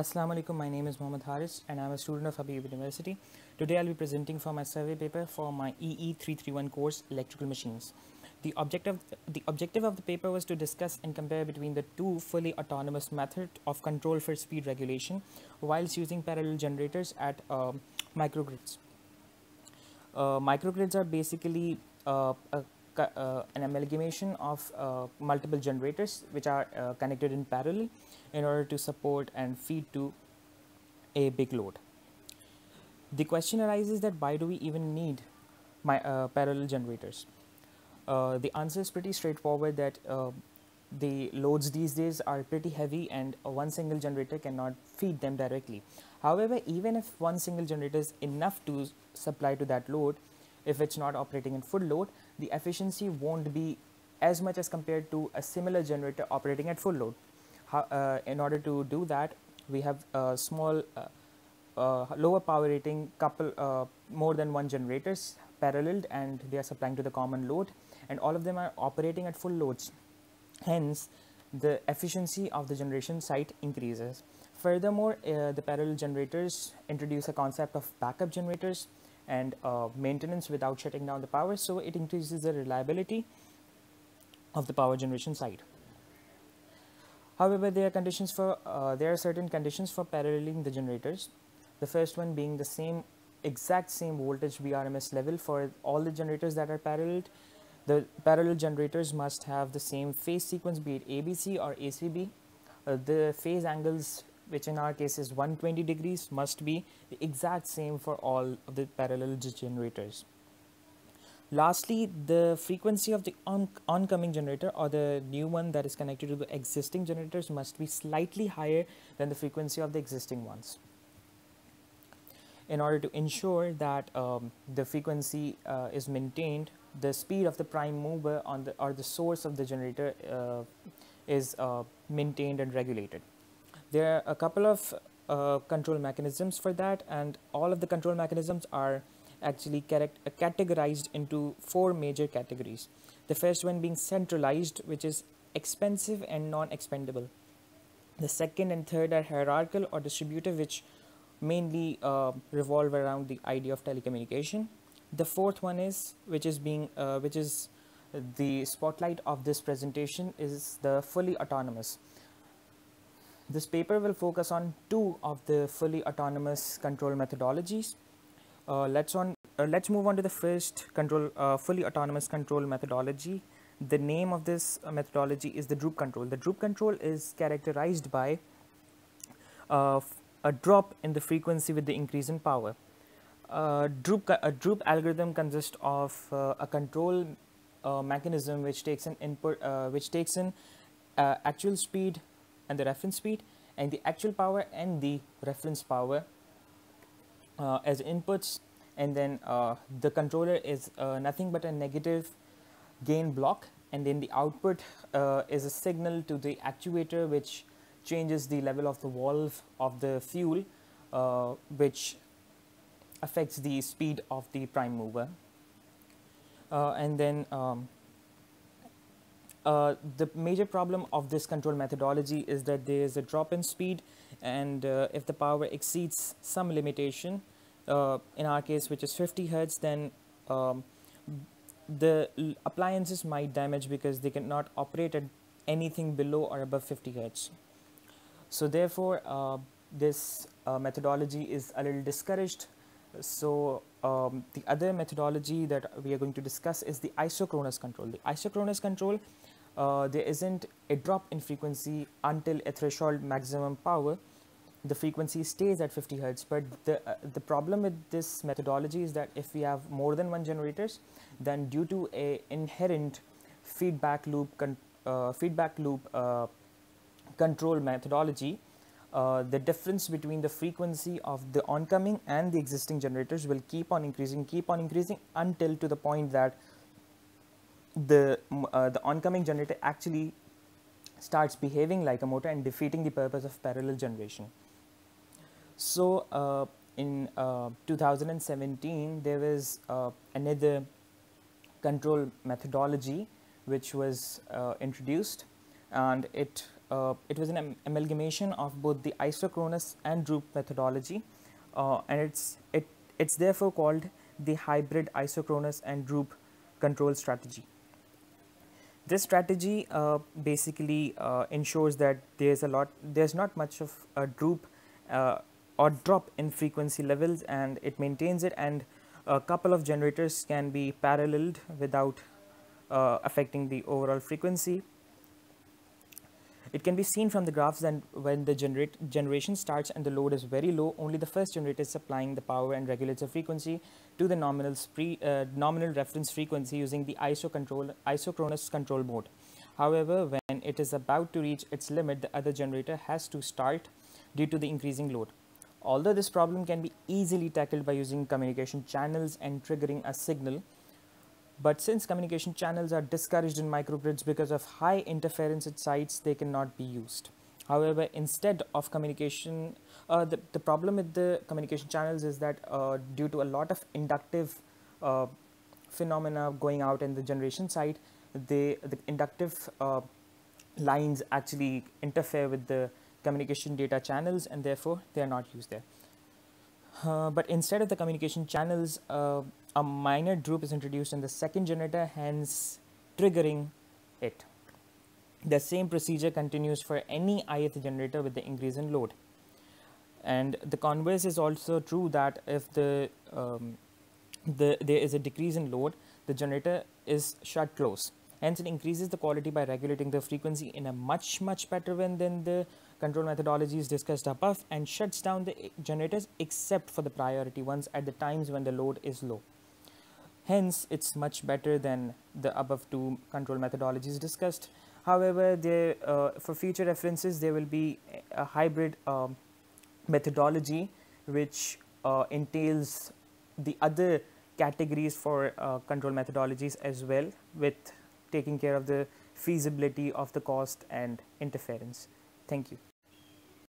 Assalamu alaikum, my name is Muhammad Haris and I'm a student of Habib University. Today I'll be presenting for my survey paper for my EE331 course Electrical Machines. The objective, the objective of the paper was to discuss and compare between the two fully autonomous method of control for speed regulation whilst using parallel generators at uh, microgrids. Uh, microgrids are basically uh, a, uh, an amalgamation of uh, multiple generators which are uh, connected in parallel in order to support and feed to a big load. The question arises that why do we even need my uh, parallel generators? Uh, the answer is pretty straightforward that uh, the loads these days are pretty heavy and one single generator cannot feed them directly. However, even if one single generator is enough to supply to that load, if it's not operating in full load, the efficiency won't be as much as compared to a similar generator operating at full load. How, uh, in order to do that, we have a small uh, uh, lower power rating couple uh, more than one generators paralleled and they are supplying to the common load and all of them are operating at full loads. Hence, the efficiency of the generation site increases. Furthermore, uh, the parallel generators introduce a concept of backup generators and uh, maintenance without shutting down the power, so it increases the reliability of the power generation side. However, there are conditions for uh, there are certain conditions for paralleling the generators. The first one being the same exact same voltage VRMS level for all the generators that are paralleled. The parallel generators must have the same phase sequence, be it ABC or ACB. Uh, the phase angles, which in our case is 120 degrees, must be the exact same for all of the parallel generators. Lastly, the frequency of the on oncoming generator or the new one that is connected to the existing generators must be slightly higher than the frequency of the existing ones. In order to ensure that um, the frequency uh, is maintained, the speed of the prime mover on the or the source of the generator uh, is uh, maintained and regulated. There are a couple of uh, control mechanisms for that, and all of the control mechanisms are actually categorized into four major categories. The first one being centralized, which is expensive and non-expendable. The second and third are hierarchical or distributive, which mainly uh, revolve around the idea of telecommunication. The fourth one is, which is being, uh, which is the spotlight of this presentation, is the fully autonomous. This paper will focus on two of the fully autonomous control methodologies. Uh, let's on uh, let's move on to the first control uh, fully autonomous control methodology. The name of this uh, methodology is the droop control. The droop control is characterized by uh, a drop in the frequency with the increase in power. droop a droop algorithm consists of a control mechanism which takes an input which takes in actual speed and the reference speed and the actual power and the reference power uh, as inputs. And then uh, the controller is uh, nothing but a negative gain block. And then the output uh, is a signal to the actuator which changes the level of the valve of the fuel uh, which affects the speed of the prime mover. Uh, and then um, uh, the major problem of this control methodology is that there is a drop in speed and uh, if the power exceeds some limitation, uh, in our case which is 50 hertz, then um, the appliances might damage because they cannot operate at anything below or above 50 hertz. So therefore, uh, this uh, methodology is a little discouraged. So um, the other methodology that we are going to discuss is the isochronous control. The isochronous control uh, there isn't a drop in frequency until a threshold maximum power. The frequency stays at 50 hertz but the uh, the problem with this methodology is that if we have more than one generators then due to a inherent feedback loop uh, feedback loop uh, control methodology uh, the difference between the frequency of the oncoming and the existing generators will keep on increasing keep on increasing until to the point that the uh, the oncoming generator actually starts behaving like a motor and defeating the purpose of parallel generation. So uh, in uh, 2017 there was uh, another control methodology which was uh, introduced and it uh, it was an am amalgamation of both the isochronous and droop methodology, and it's it it's therefore called the hybrid isochronous and droop control strategy. This strategy uh, basically uh, ensures that there's a lot there's not much of a droop uh, or drop in frequency levels, and it maintains it and a couple of generators can be paralleled without uh, affecting the overall frequency. It can be seen from the graphs that when the generate generation starts and the load is very low, only the first generator is supplying the power and regulates the frequency to the nominal, spree, uh, nominal reference frequency using the ISO control, isochronous control mode. However, when it is about to reach its limit, the other generator has to start due to the increasing load. Although this problem can be easily tackled by using communication channels and triggering a signal, but since communication channels are discouraged in microgrids because of high interference at sites, they cannot be used. However, instead of communication, uh, the, the problem with the communication channels is that uh, due to a lot of inductive uh, phenomena going out in the generation side, they, the inductive uh, lines actually interfere with the communication data channels and therefore they are not used there. Uh, but instead of the communication channels, uh, a minor droop is introduced in the second generator, hence triggering it. The same procedure continues for any ith generator with the increase in load. And the converse is also true that if the, um, the there is a decrease in load, the generator is shut close. Hence, it increases the quality by regulating the frequency in a much, much better way than the control methodologies discussed above and shuts down the generators except for the priority ones at the times when the load is low. Hence, it's much better than the above two control methodologies discussed. However, there, uh, for future references, there will be a hybrid um, methodology which uh, entails the other categories for uh, control methodologies as well with taking care of the feasibility of the cost and interference. Thank you.